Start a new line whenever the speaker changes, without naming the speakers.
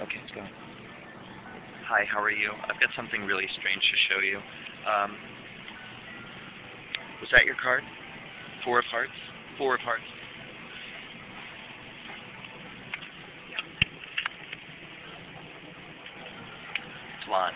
Okay, it's going. Hi, how are you? I've got something really strange to show you. Um, was that your card? Four of hearts? Four of hearts. Blonde.